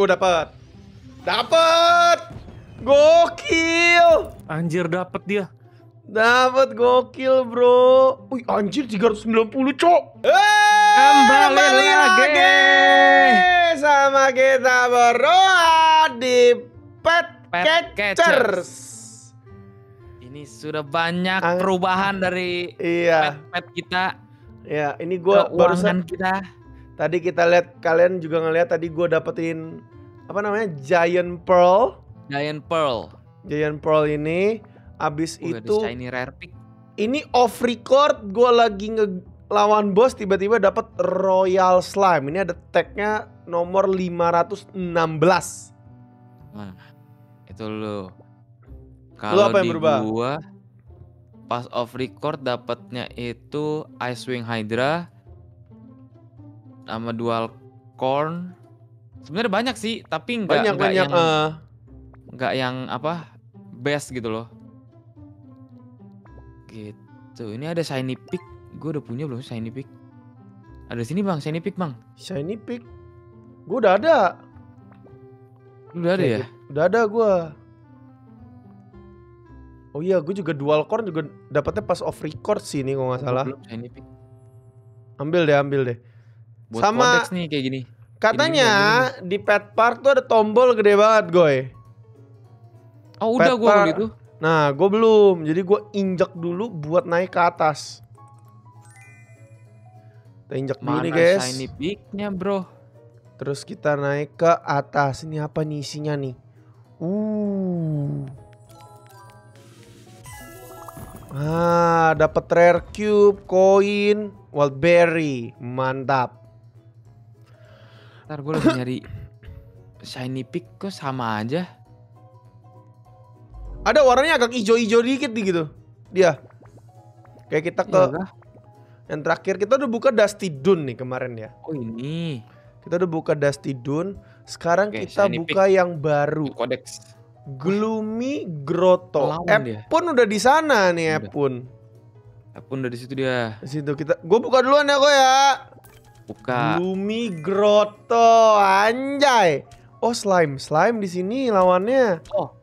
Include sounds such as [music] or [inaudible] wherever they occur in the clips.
Oh dapat. Dapat. Gokil. Anjir dapet dia. Dapat gokil, Bro. Wih, anjir 390, Cok. Eh, Kembali lagi. sama kita bro di Pet, Pet Catchers. Ini sudah banyak Ang- perubahan dari Iya, pet-pet kita, ya ini gua keuangan barusan kita. tadi kita lihat kalian juga ngeliat tadi gua dapetin apa namanya? Giant Pearl. Giant Pearl. Giant Pearl ini abis ada itu shiny rare pick. ini off record gue lagi ngelawan bos tiba-tiba dapat Royal Slime. Ini ada tagnya nomor 516. Nah, itu. Lu Kalau apa yang di berubah? gua pas off record dapatnya itu Icewing Hydra sama dual corn. Sebenarnya banyak sih, tapi enggak Banyak enggak banyak yang eh, enggak yang apa? best gitu loh. Gitu. Ini ada shiny pick. Gue udah punya belum shiny pick? Ada di sini, Bang, shiny pick, Bang. shiny pick. Gue udah ada. Lu udah ada Oke, ya? oke. Udah ada gue. Oh iya, gue juga dual corn juga dapetnya pas off record sih ini kalau nggak salah. belum shiny pick. Ambil deh, ambil deh. Buat Sama- nih kayak gini. Katanya di pet park tuh ada tombol gede banget, goy. Oh, udah gua Peta- kalau gitu. Nah, gue belum. Jadi gue injek dulu buat naik ke atas. Kita injek dulu Mana nih guys. shiny picknya bro? Terus kita naik ke atas. Ini apa nih isinya nih? Uh. Ah, dapat rare cube, koin, wildberry. Mantap. Ntar gue lagi nyari shiny pick kok sama aja. Ada warnanya agak hijau-hijau dikit nih gitu. Dia. Kayak kita ke kah? yang terakhir kita udah buka Dusty Dune nih kemarin ya. Oh ini Kita udah buka Dusty Dune. Sekarang Oke, kita buka yang baru. codex. Gloomy Grotto. Epun udah di sana nih Udah. Epun. Pun dari situ dia Di situ kita gue buka duluan ya kok ya. Buka. Gloomy Grotto anjay. Oh slime, slime di sini lawannya. Oh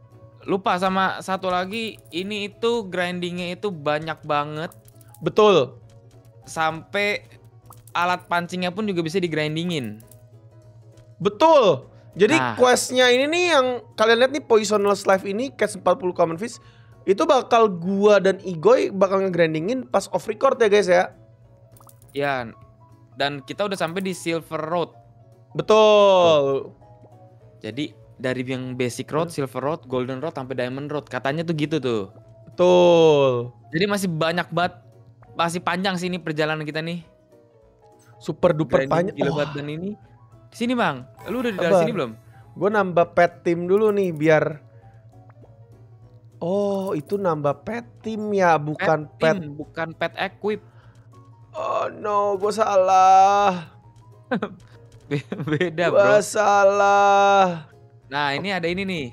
lupa sama satu lagi. Ini itu grindingnya itu banyak banget Betul. sampai alat pancingnya pun juga bisa digrindingin. Betul. Jadi Nah. questnya ini nih yang kalian lihat nih Poisonous Life ini catch 40 common fish itu bakal gua dan Igoy bakal ngegrindingin pas off record ya guys ya. Ya. Dan kita udah sampai di Silver Road. Betul. Jadi dari yang basic road, silver road, golden road sampai diamond road. Katanya tuh gitu tuh. Betul. Jadi masih banyak banget masih panjang sih ini perjalanan kita nih. Super duper panjang. gila Oh, dan ini. Sini, Bang. Lu udah di dalam sini belum? gue nambah pet team dulu nih biar Oh, itu nambah pet team ya, bukan pet. Team, bukan pet equip. Oh no, gue salah. [laughs] Be- Beda, Gue Bro. salah. Nah, ini ada ini nih.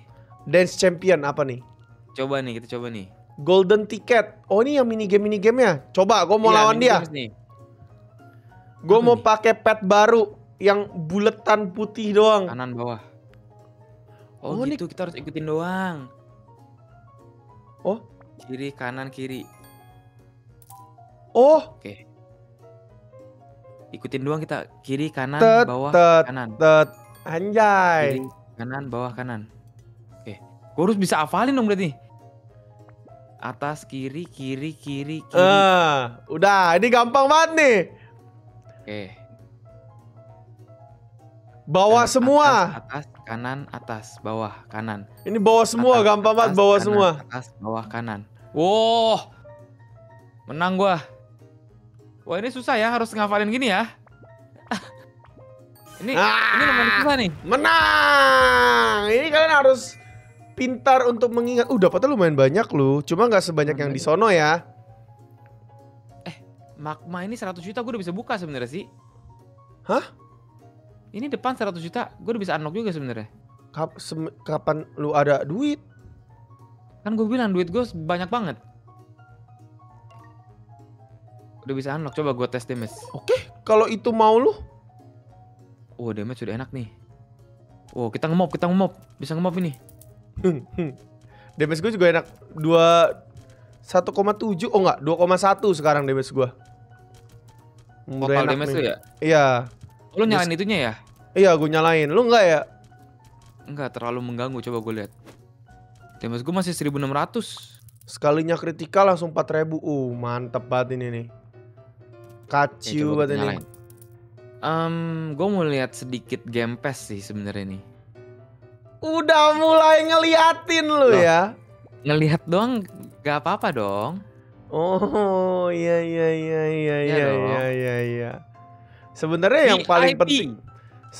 Dance champion apa nih? Coba nih, kita coba nih. Golden ticket. Oh ini yang mini game mini gamenya. Coba, gue mau Iya, lawan dia. Nih. Gue mau nih? pakai pet baru yang buletan putih doang. Kanan bawah. Oh, Oh, ini- gitu, kita harus ikutin doang. Oh. Kiri, kanan, kiri. Oh, Oke. Ikutin doang kita. Kiri, kanan, Tet, bawah, tet. kanan. tet. Anjay. Kiri, kanan, bawah, kanan. Oke. Gue harus bisa hafalin dong berarti. Atas, kiri, kiri, kiri, kiri. Ah, udah, ini gampang banget nih. Oke. Bawah Kanan, semua. Atas, atas, kanan, atas, bawah, kanan. Ini bawah semua, Atas, gampang banget atas, bawah kanan, semua. Atas, bawah, kanan. Wow. Menang gua. Wah, ini susah ya, harus ngafalin gini ya. ini Ah. ini lumayan susah nih. Menang. Ini kalian harus pintar untuk mengingat. Uh, dapatnya lumayan banyak loh. Cuma nggak sebanyak yang di sono ya. Magma ini 100 juta gue udah bisa buka sebenarnya sih. Hah? Ini depan 100 juta, gue udah bisa unlock juga sebenarnya. Kap- kapan lu ada duit? Kan gue bilang duit gue banyak banget. Udah bisa unlock, coba gue tes damage. Oke, kalau itu mau lu. Oh damage sudah enak nih. Oh, kita ngemob, kita ngemob. Bisa ngemob ini. damage gue juga enak. 2 1,7 oh enggak 2,1 sekarang damage gue. Total damage tuh ya? Iya. Lu nyalain itunya ya? Iya, gue nyalain. Lu enggak ya? Enggak terlalu mengganggu, coba gue lihat. Damage gue masih 1600. Sekalinya kritikal langsung 4000. Uh, mantep banget ini nih. Kacu ya, katanya. Um, gue mau lihat sedikit game pass sih sebenarnya nih. Udah mulai ngeliatin lu Loh, ya. Ngelihat doang gak apa-apa dong. Oh iya iya iya iya iya iya iya. iya. Sebenarnya yang paling penting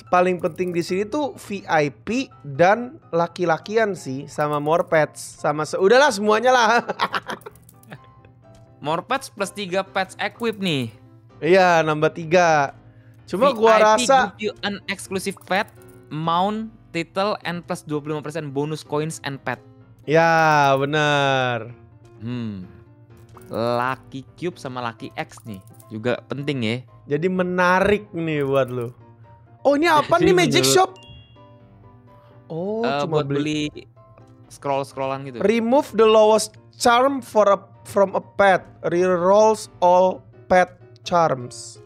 paling penting di sini tuh VIP dan laki-lakian sih sama more pets sama se udahlah semuanya lah. [laughs] More pets plus tiga pets equip nih. Iya, nambah 3. Cuma VIP gua rasa give you an exclusive pet, mount, title and plus 25% bonus coins and pet. Ya, benar. Hmm. Lucky Cube sama Lucky X nih juga penting ya. Jadi menarik nih buat lu. Oh ini apa nih [laughs] Magic Shop? Oh uh, cuma buat beli, beli scroll scrollan gitu. Remove the lowest charm for a from a pet. Rerolls all pet charms.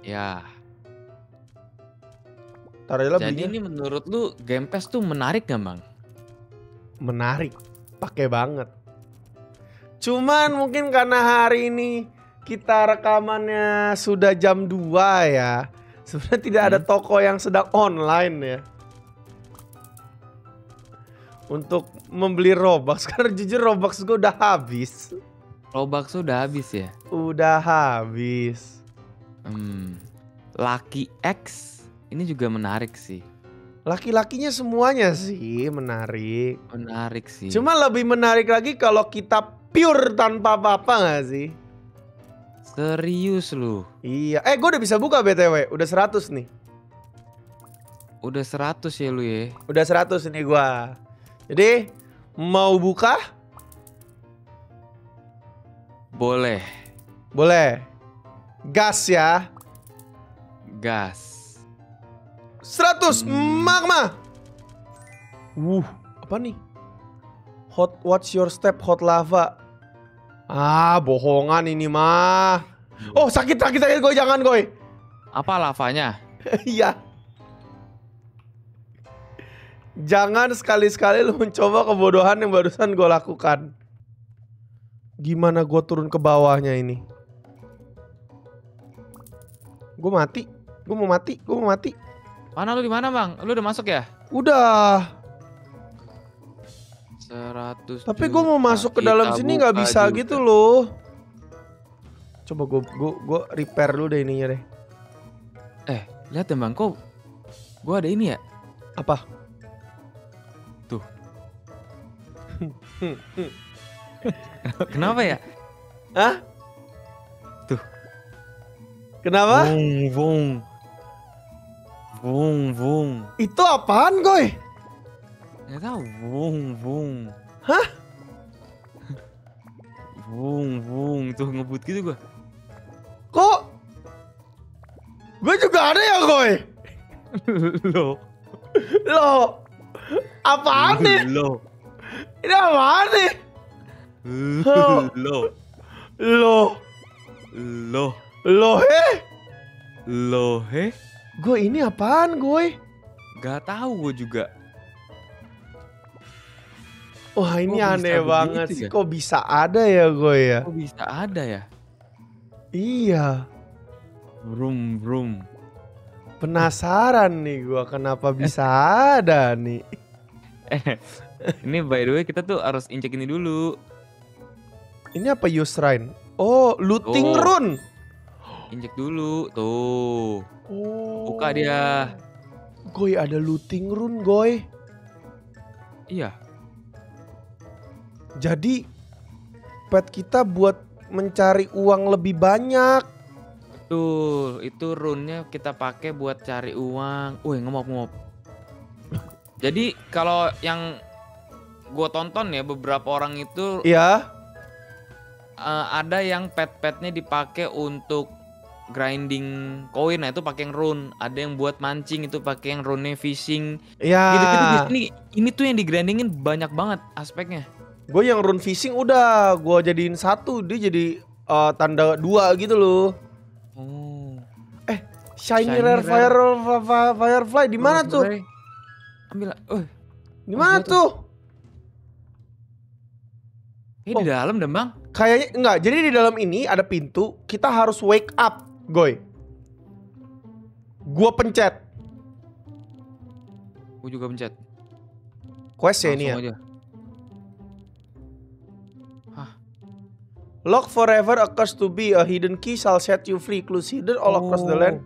Ya. Jadi ini menurut lu Game Pass tuh menarik gak bang? Menarik, pakai banget. Cuman mungkin karena hari ini kita rekamannya sudah jam 2 ya. Sebenarnya tidak hmm. ada toko yang sedang online ya. Untuk membeli Robux [laughs] karena jujur Robux gue udah habis. Robux udah habis ya? Udah habis. Hmm. Lucky X ini juga menarik sih. Laki-lakinya semuanya sih menarik. Menarik sih. Cuma lebih menarik lagi kalau kita pure tanpa apa-apa gak sih? Serius lu? Iya. Eh gue udah bisa buka BTW. Udah 100 nih. Udah 100 ya lu ya? Udah 100 nih gue. Jadi mau buka? Boleh. Boleh. Gas ya. Gas. 100 hmm. magma. Wuh, apa nih? Hot what's your step hot lava? Ah, bohongan ini mah. Oh, sakit sakit sakit gue jangan gue. Apa lavanya? [laughs] Iya. jangan sekali-sekali lu mencoba kebodohan yang barusan gue lakukan. Gimana gue turun ke bawahnya ini? Gue mati. Gue mau mati. Gue mau mati. Mana lu di mana, Bang? Lu udah masuk ya? Udah. 100 Tapi gue mau masuk ke dalam sini nggak bisa juga. gitu loh. Coba gue gue gue repair dulu deh ininya deh. Eh, lihat ya Bang, kok gue ada ini ya? Apa? Tuh. [laughs] [laughs] Kenapa ya? Hah? Tuh. Kenapa? Vung, vung. Vung, vung. Itu apaan, Goy? Gak tau, Wung, wung. Hah? Wung, wung. Tuh ngebut gitu gua. Kok? Gue juga ada ya, Goy? [laughs] Lo. Lo. Apaan nih? Lo. Ini apaan nih? Lo. Lo. Lo. Lo he? Lo he? Gue ini apaan, gue? Gak tahu gue juga. Wah ini Kok aneh banget sih. Ya? Kok bisa ada ya gue ya? Kok bisa ada ya? Iya. Brum brum. Penasaran nih gue kenapa bisa ada nih. [laughs] Eh, ini by the way kita tuh harus injek ini dulu. Ini apa use shrine? Oh, looting oh. rune. Injek dulu, tuh. Oh. Buka dia. Goy ada looting rune, goy. Iya, jadi pet kita buat mencari uang lebih banyak. Betul, itu runnya kita pakai buat cari uang. Wih, ngomong-ngomong. Jadi kalau yang gue tonton ya beberapa orang itu Iya. Uh, ada yang pet-petnya dipakai untuk grinding koin nah itu pakai yang rune ada yang buat mancing itu pakai yang rune fishing Ya. gitu-gitu di sini ini tuh yang di grindingin banyak banget aspeknya Gue yang rune fishing udah gue jadiin satu dia jadi eh, tanda dua gitu loh. oh Shiny, Shiny rare, rare. fire fi- fi- firefly di mana tuh? ambil oh Di mana Oh, tuh? Ini Oh. di dalam deh bang Kayaknya enggak. Jadi di dalam ini ada pintu. Kita harus wake up, goy. Gua pencet. gue juga pencet Quest ya ini ya. Aja. Lock forever occurs to be a hidden key shall set you free. Clues hidden all across the Oh. land.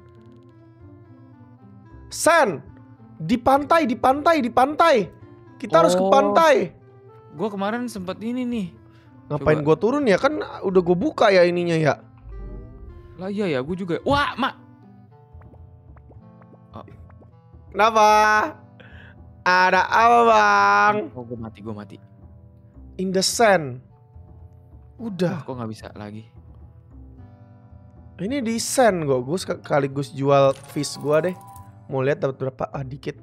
Sand. Di pantai, di pantai, di pantai. Kita harus ke Oh. pantai. gue kemarin sempet ini nih Ngapain gua turun ya? Kan udah gue buka ya ininya ya. lah iya ya gue juga wah mak Kenapa? Ada apa bang? oh gue mati gue mati In the sand. Udah. kok nggak bisa lagi Ini di sand gua. Gue sekaligus jual fish gua deh. Mau lihat dapat berapa? Ah dikit.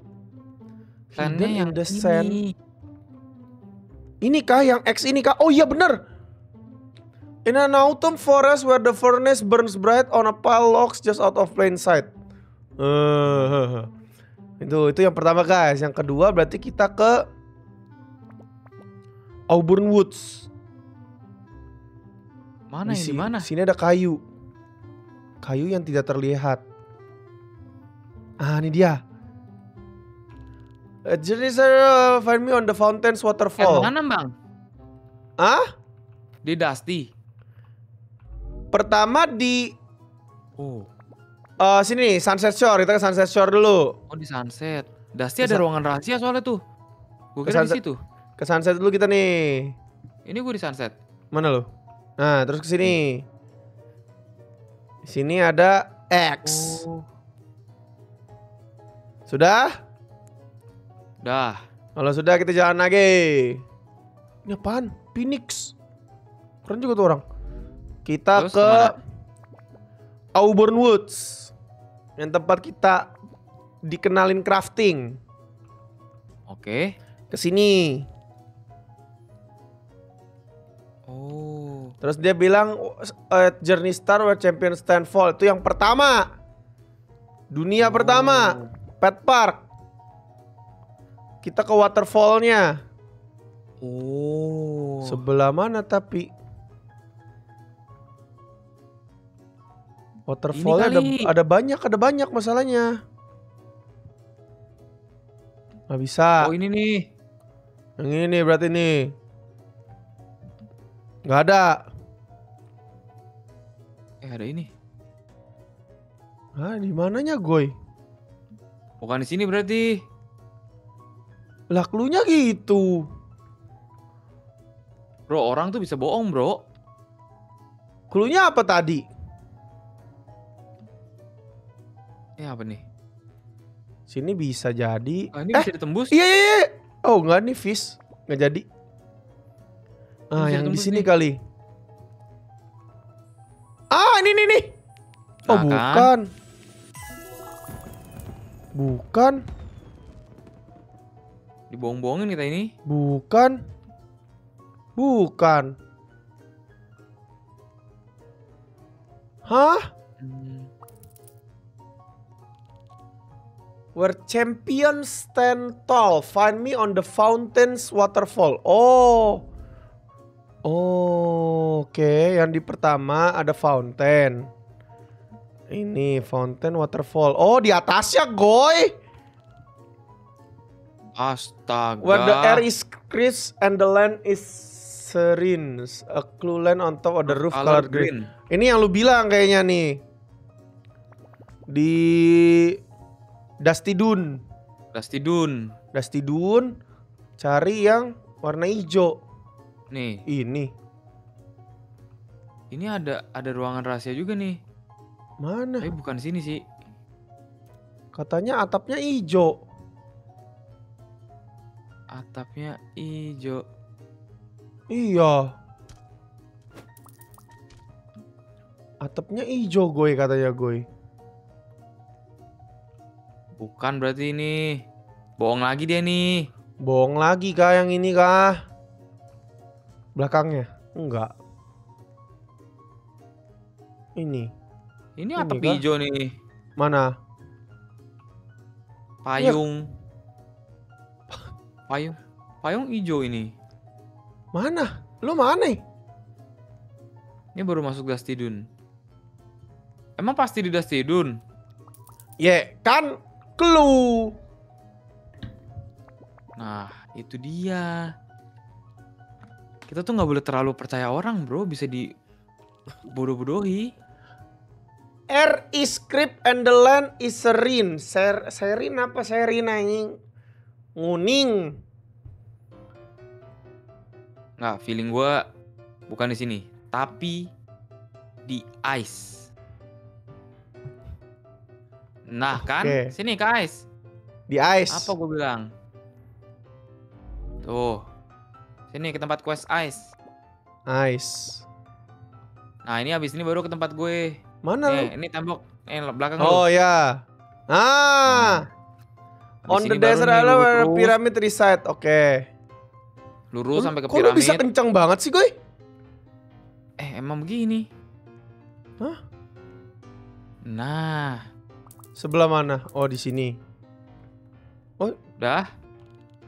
Hidden yang in the sand. ini Ini kah yang X ini kah? Oh iya bener. In an autumn forest where the furnace burns bright on a pile logs just out of plain sight. Eh, [laughs] itu itu yang pertama guys. Yang kedua berarti kita ke Auburn Woods. mana si- mana Sini ada kayu. Kayu yang tidak terlihat. Ah, ini dia. A journey uh, find me on the fountain's yang waterfall. mana bang Ah? di Dusty Pertama di oh eh sini nih, Sunset Shore. Kita ke Sunset Shore dulu. oh di Sunset Dusty ada ruangan rahasia soalnya tuh gue kira di Sunset. situ Ke Sunset dulu kita nih. ini gue di Sunset Mana lo? Nah, terus ke sini. Di sini ada X. oh Sudah? Dah Kalau sudah kita jalan lagi. Ini apaan? Phoenix. Keren juga tuh orang. Kita Terus ke ke mana? Auburn Woods. Yang tempat kita dikenalin crafting. oke Ke sini. oh Terus dia bilang "A Journey Star where champion stand fall. Itu yang pertama. Dunia pertama. Pet Park. Kita ke waterfallnya. oh Sebelah mana tapi? Waterfallnya ada, ada banyak, ada banyak masalahnya. Gak bisa. oh ini nih Yang ini nih berarti nih. Gak ada. eh ada ini Ah, di mananya goy? bukan di sini berarti Lah klunya gitu. bro orang tuh bisa bohong bro Klunya apa tadi? eh apa nih Sini bisa jadi. ah, ini eh, bisa ditembus iya iya iya. Oh, enggak nih fish. Nggak jadi. Ah, Bisa yang di sini kali. Ah, ini nih nih. Oh, Nah, kan? bukan. Dibohong-bohongin kita ini bukan. Bukan. Hah? Hmm. Where champions stand tall, find me on the fountain's waterfall. Oh. Oh, oke. Yang di pertama ada fountain. Ini fountain waterfall. Oh, di atasnya, goy. Astaga Where the air is crisp and the land is serene. A clue land on top of the roof Color colored green. Ini yang lu bilang kayaknya nih. Di Dusty Dune. Dusty Dune Dusty Dune cari yang warna hijau. nih Ini ini ada ada ruangan rahasia juga nih mana? tapi bukan sini sih Katanya atapnya hijau. Atapnya hijau Iya. Atapnya hijau goy katanya goy. Bukan berarti ini. Bohong lagi dia nih. Bohong lagi kah yang ini kah? Belakangnya? Enggak. Ini. Ini Ini atap hijau nih. Mana? Payung. Payung. Payung hijau ini. Mana? Lu mana? Ini baru masuk Dustidun. Emang pasti di Dustidun? Ya, kan clue. Nah, itu dia. Kita tuh nggak boleh terlalu percaya orang, bro. Bisa di bodoh-bodohi. Air is script and the land is serene. Ser serin apa serin anjing? Nguning. Nggak, feeling gua bukan di sini, tapi di ice. Nah kan, Oke. sini ke ice. Di ice. Apa gue bilang? Tuh, sini ke tempat quest ice. Ice. Nah ini habis ini baru ke tempat gue. Mana lu? Nih, ini tembok, eh belakang lu. Oh ya. Ah. Habis On the desert island pyramid reside. Oke. Lurus sampai ke Kok lu bisa piramid. kencang banget sih, Goy? Eh emang begini. Hah? Nah, Sebelah mana? Oh, di sini. udah.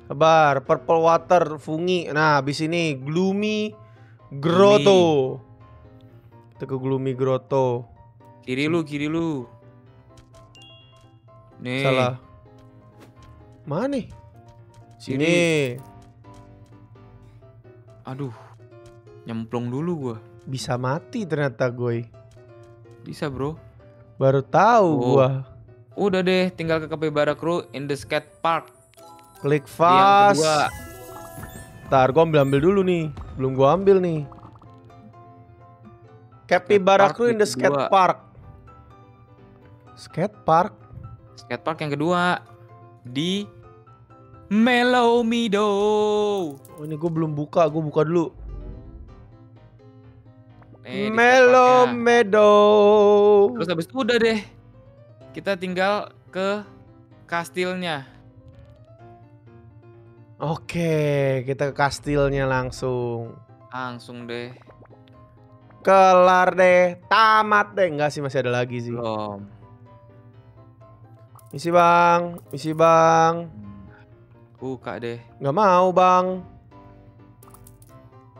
Sabar, purple water, fungi. Nah, habis ini gloomy grotto. Kita ke gloomy grotto. Kiri lu, kiri lu. Nih. Salah. Mana nih? Sini. Aduh. Nyemplung dulu gua. Bisa mati ternyata, Goy. Bisa, Bro. Baru tahu Oh. gua. Udah deh, tinggal ke Capybara Crew in the skate park. Klik fast. Ntar gua ambil ambil dulu nih. Belum gua ambil nih. Capybara Crew in the skate kedua. park. Skate park? Skate park yang kedua di Mellow Meadow. Oh, ini gue belum buka, gue buka dulu. Eh, Mellow. Meadow. Terus habis itu udah deh. Kita tinggal ke kastilnya. Oke, kita ke kastilnya langsung. Langsung deh. Kelar deh, tamat deh. Enggak sih, masih ada lagi sih. Belum. Misi bang, misi bang. Buka deh. Nggak mau bang.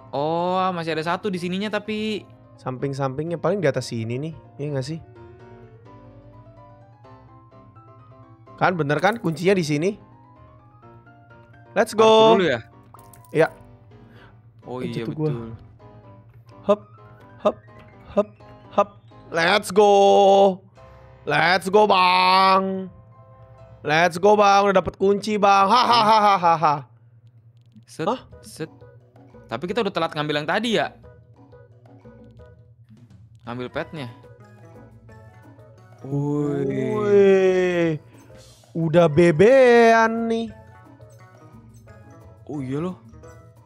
Oh, masih ada satu di sininya tapi Samping-sampingnya paling di atas sini nih, iya nggak sih? Kan bener kan kuncinya di sini? Let's go. dulu ya? Iya. Oh iya jatuh gua. betul. Hup, hup, hup, hup. Let's go. Let's go bang. Let's go bang. Udah dapet kunci bang. Hahaha. Set, Hah? set. Tapi kita udah telat ngambil yang tadi ya? Ngambil petnya. Woi. Wih. Udah bebean nih. Oh iya loh.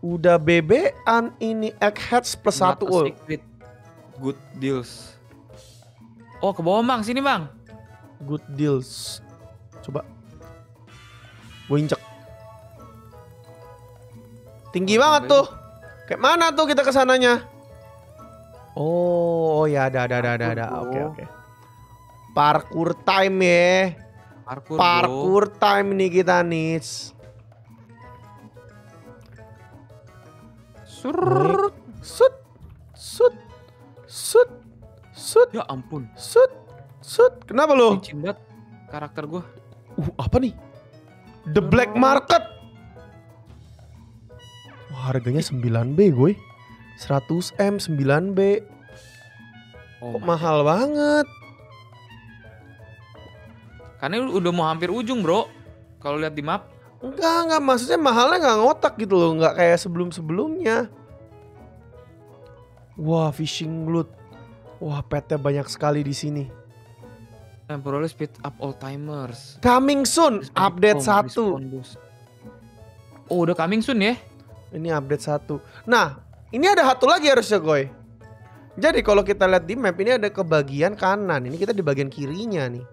Udah bebean ini eggheads plus Not satu. Oh, secret. Good deals. Oh ke bawah bang, sini bang. good deals. Coba. Gue injek. Tinggi banget tuh. Kayak mana tuh kita ke sananya? Oh, oh ya ada ada ada ada ada. Parkour, Oke oke. Parkour time ya. Parkur, bro. Parkour time nih kita nih. Surrrrt. Sut, sut, sut, sut, Ya ampun. sut, sut. Kenapa lo? Licin banget karakter gue. Uh, apa nih? The Black Market. Wah, harganya 9B, gue. 100M 9B. Oh, Kok mahal banget? Karena udah mau hampir ujung bro. Kalau lihat di map. Enggak, enggak. Maksudnya mahalnya enggak ngotak gitu loh. Enggak kayak sebelum-sebelumnya. Wah, fishing loot. Wah, petnya banyak sekali di sini. Temporarily speed up all timers. Coming soon, update Respawn, 1. respawn boost. Oh udah coming soon ya? Ini update 1. Nah, ini ada satu lagi harusnya, Goy. Jadi kalau kita lihat di map ini ada ke bagian kanan. Ini kita di bagian kirinya nih.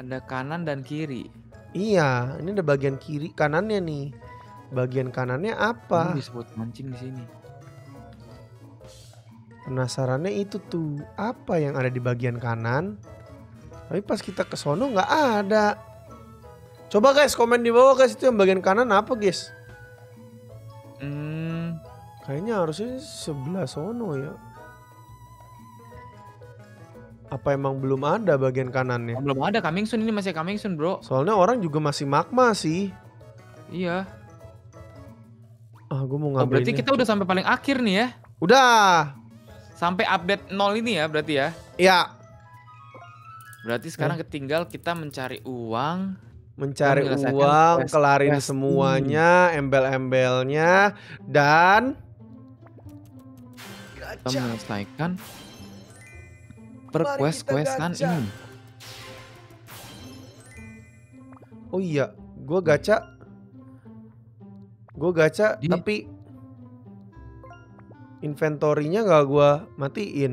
Ada kanan dan kiri. Iya, ini ada bagian kiri kanannya nih. Bagian kanannya apa? Ini disebut mancing di sini. Penasarannya itu tuh apa yang ada di bagian kanan? Tapi pas kita ke sono nggak ada. Coba guys komen di bawah guys itu yang bagian kanan apa guys? Hmm, Kayaknya harusnya sebelah sono ya. Apa emang belum ada bagian kanannya? belum ada coming soon ini masih coming soon, Bro. Soalnya orang juga masih magma sih. Iya. Ah, gue mau Oh, ngambil berarti ini. kita udah sampai paling akhir nih ya. Udah. Sampai update 0 ini ya berarti ya. Ya, Berarti sekarang ketinggal kita mencari uang. mencari uang, quest- kelarin quest semuanya, embel-embelnya dan Kita menyelesaikan per Mari quest kita questan gacha. ini. Oh iya, gue gacha. Gue gacha Di- tapi inventorinya gak gue matiin.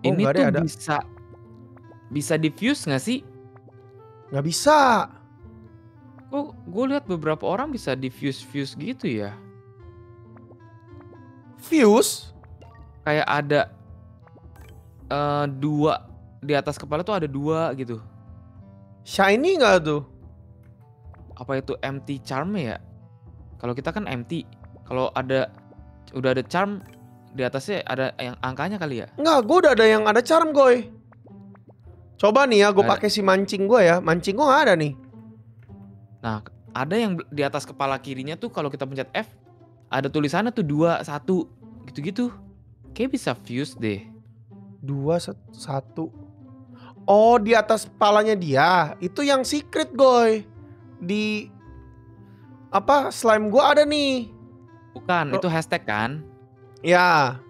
Oh, ini tuh ada, bisa bisa diffuse nggak sih? Nggak bisa. Kok gue lihat beberapa orang bisa diffuse fuse gitu ya. Fuse? Kayak ada eh, dua di atas kepala tuh ada dua gitu. Shiny nggak tuh? Apa itu empty charm ya? Kalau kita kan empty. Kalau ada udah ada charm di atasnya ada yang angkanya kali ya? Nggak, gue udah ada yang ada charm goy. Coba nih ya, gue pakai si mancing gue ya. Mancing gue ada nih. Nah, ada yang di atas kepala kirinya tuh kalau kita pencet F ada tulisannya tuh dua satu gitu-gitu. Kayak bisa fuse deh. Dua satu. Oh di atas kepalanya dia itu yang secret goy. Di apa slime gua ada nih. Bukan, Oh. itu hashtag kan? Ya.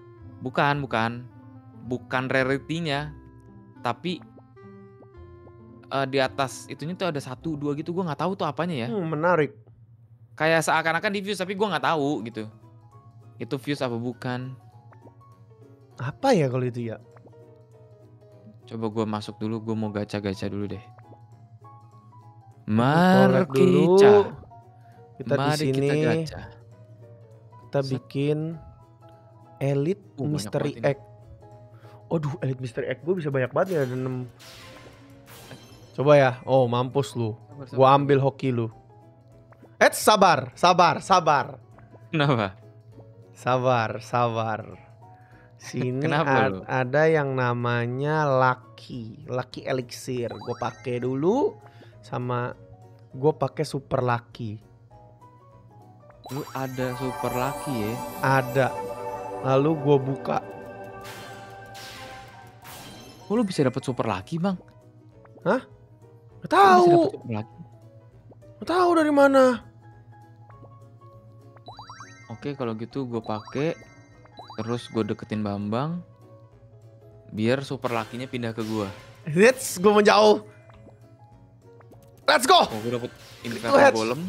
Bukan, bukan. Bukan rarity-nya. Tapi eh, di atas itunya tuh ada satu dua gitu gue nggak tahu tuh apanya ya. Hmm, menarik. Kayak seakan-akan di fuse tapi gue nggak tahu gitu. Itu fuse apa bukan? Apa ya kalau itu ya? Coba gue masuk dulu, gue mau gacha-gacha dulu deh. Markica. Kita di Mari sini kita kita, gacha. bikin Elite Uh, Mystery. Egg. Waduh, Elite Mystery Egg gue bisa banyak banget ya ada 6. Coba ya. Oh, mampus lu. Gua ambil hoki lu. Eh, sabar, sabar, sabar. Kenapa? Sabar, sabar. Sini Kenapa ad- lu? ada yang namanya Lucky, Lucky Elixir. Gue pakai dulu sama gue pakai Super Lucky. Lu ada super lucky ya? Ada. Lalu gue buka. Kok lu bisa dapet super lucky bang? Gak dapet super lucky? gak tahu dari mana. Oke kalau gitu gue pakai terus gue deketin Bambang biar super lakinya pindah ke gua. Let's gue menjauh. Let's go. Oh gue dapet heads. Golem.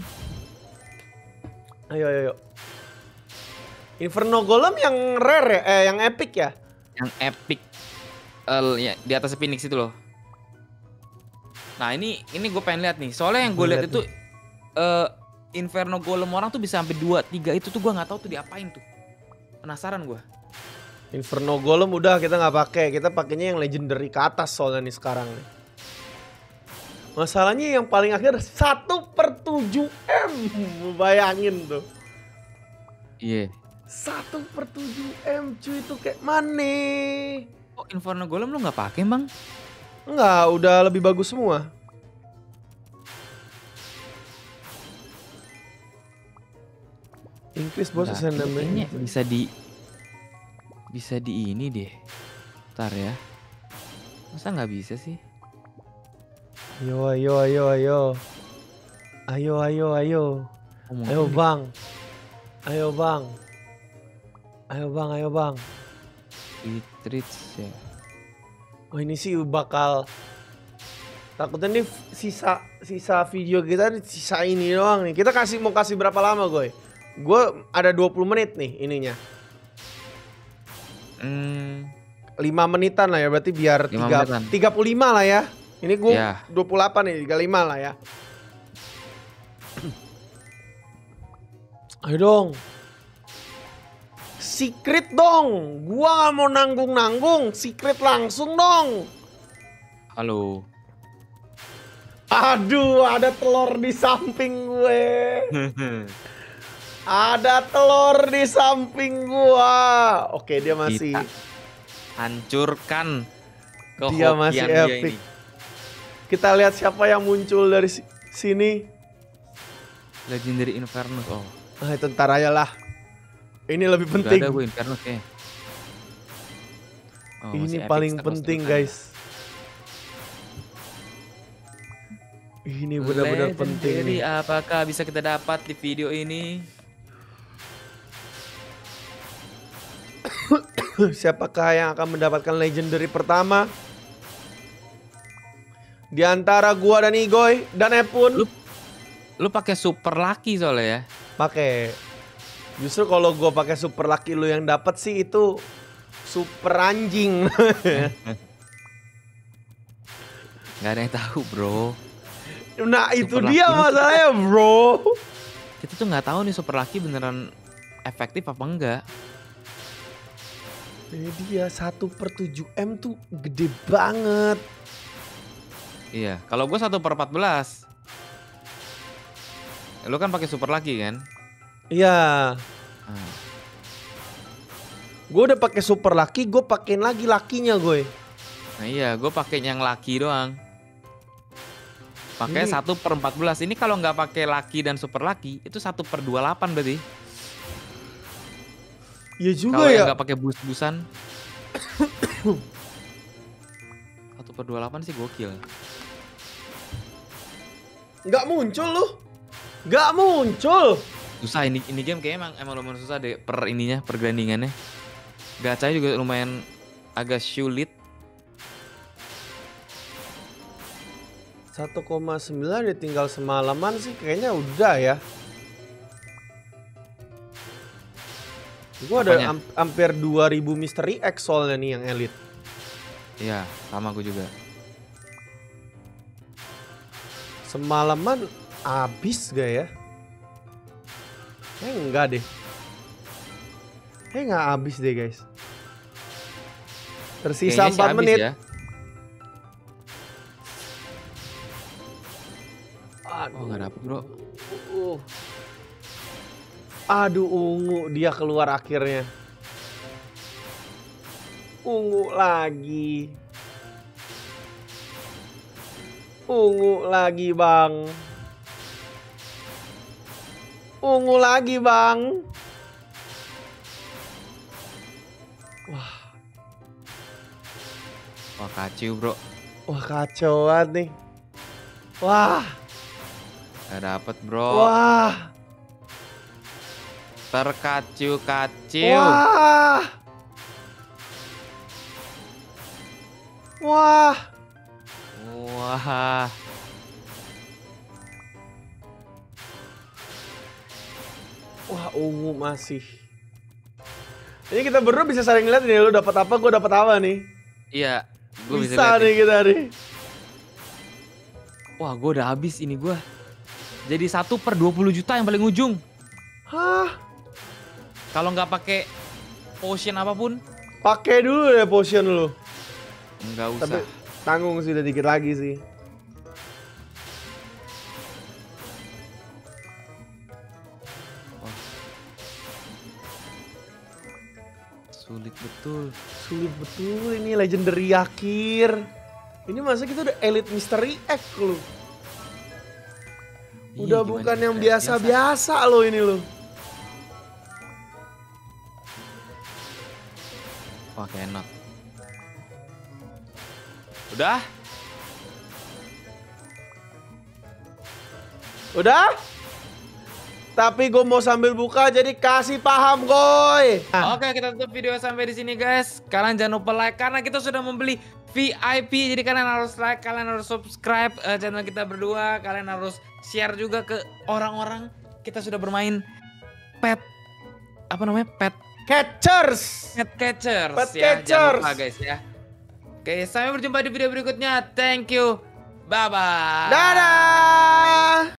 Ayo, ayo, ayo. Inferno Golem yang rare ya, eh yang epic ya. yang epic Eh, ya, di atas Phoenix itu loh. Nah ini ini gue pengen lihat nih. Soalnya yang gue lihat itu eh Inferno Golem orang tuh bisa sampai 2 3 itu tuh gue nggak tahu tuh diapain tuh. Penasaran gue. Inferno Golem udah kita nggak pakai, kita pakainya yang legendary ke atas soalnya nih sekarang nih. Masalahnya yang paling akhir 1 per 7 M, bayangin tuh. Iya. 1 per 7 M cuy itu kayak mana? Oh Inferno Golem lu nggak pakai bang? Enggak, udah lebih bagus semua. Increase Nggak, ascendant kayaknya damage. bisa di bisa di ini deh. Ntar ya. Masa nggak bisa sih? Ayo, ayo, ayo, ayo. Ayo, ayo, ayo. Ayo bang. Ayo bang. Ayo bang, ayo bang. Retreats ya. Oh ini sih bakal takutnya nih sisa sisa video kita nih, sisa ini doang nih. Kita kasih mau kasih berapa lama gue? Gue ada 20 menit nih ininya. Hmm. 5 menitan lah ya berarti biar 3, 35 lah ya. Ini gue ya. 28 nih, 35 lah ya. Ayo dong. Secret dong. Gua gak mau nanggung-nanggung. Secret langsung dong. Halo. Aduh, ada telur di samping gue. [laughs] ada telur di samping gua. Oke, dia masih Kita hancurkan dia masih epic. Ini. Kita lihat siapa yang muncul dari sini. Legendary Infernus. Oh. Ah, tentara ya lah. Ini lebih penting. Gak ada gue Infernus ya. Oh, ini paling penting guys. Ini benar-benar penting. Jadi apakah bisa kita dapat di video ini? [coughs] Siapakah yang akan mendapatkan legendary pertama? Di antara gua dan Igoy dan Epun. Lu, lu pakai super lucky soalnya ya? Pakai. Justru kalau gua pakai super lucky lu yang dapat sih itu super anjing. [laughs] Gak ada yang tahu, Bro. Nah, super itu dia masalahnya, [laughs] Bro. Kita tuh nggak tahu nih super lucky beneran efektif apa enggak. Ini dia 1 per 7 M tuh gede banget. Iya, kalau gue satu per 14. Lu kan pakai super lagi kan? Iya. Hmm. Gue udah pakai super laki, gue pakein lagi lakinya gue. Nah iya, gue pakai yang laki doang. Pakai satu per 14. Ini kalau nggak pakai laki dan super laki, itu satu per 28 berarti. Iya juga kalo ya. Kalau nggak pakai bus-busan. [coughs] satu per 28 sih gokil. Nggak muncul loh. Nggak muncul. Susah ini ini game kayak emang emang lumayan susah deh per ininya per grindingannya. Gacha juga lumayan agak sulit. 1,9 ya tinggal semalaman sih kayaknya udah ya. Gue ada hampir 2000 Mystery X soalnya nih yang elite. Iya, sama gue juga. Semalaman habis gak ya? Eh enggak deh. Eh nggak habis deh guys. Tersisa Kayaknya 4 menit. Ya. Aduh. Oh nggak dapet bro. Uh. Aduh ungu dia keluar akhirnya. Ungu lagi. Ungu lagi bang. Ungu lagi bang. Wah. Wah kacau bro. Wah kacau banget nih. Wah. Gak dapet bro. Wah. Terkacu-kacu. Wah. Wah. Wah. Wah, ungu masih. Ini kita berdua bisa saling lihat nih, lu dapat apa, gue dapat apa nih. Iya, gue bisa, bisa nih kita nih. Wah, gue udah habis ini gue. Jadi satu per 20 juta yang paling ujung. Hah? Kalau nggak pakai potion apa pun? Pakai dulu ya potion lu. Enggak usah. Tapi Tanggung sih udah dikit lagi sih. Sulit betul. Sulit betul ini legendary akhir. Ini masa kita udah elite mystery X lu. Udah Iyi, bukan yang biasa-biasa lo ini lo. Wah, enak. Udah? Udah? Tapi gue mau sambil buka jadi kasih paham goy. Nah. Oke kita tutup video sampai di sini guys. Kalian jangan lupa like karena kita sudah membeli VIP. Jadi kalian harus like, kalian harus subscribe uh, channel kita berdua. Kalian harus share juga ke orang-orang. Kita sudah bermain pet apa namanya pet catchers. Pet catchers Pet ya. Jangan catchers. lupa guys ya. Oke, sampai berjumpa di video berikutnya. Thank you. Bye bye. Dadah.